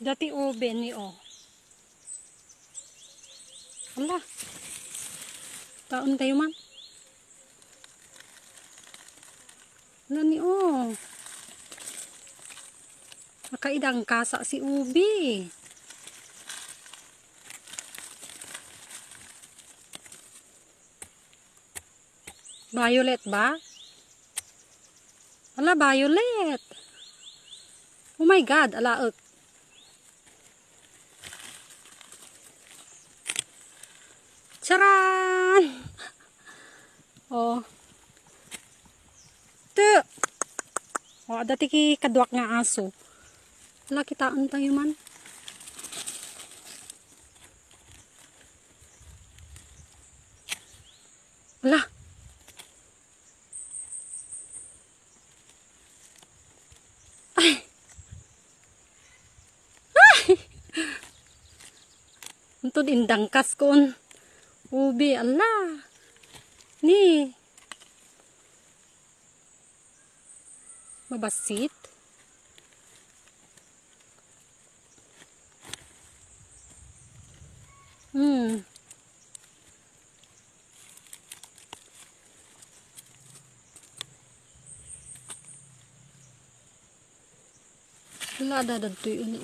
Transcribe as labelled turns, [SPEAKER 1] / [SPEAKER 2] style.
[SPEAKER 1] Dati ube ni o. Ala. Taon tayo man. Ala ni o. Nakaidang kasa si ubi. Violet ba? Ala, violet. Oh my God, alaak. Charan! Oh. Tu! Oh, dati ki kadwak nga aso. Wala kitaan tayo man. Ay! Untuk indang kas kon. Ubi, Allah. Ni. Mabasit. Hmm. Wala dadad to yun.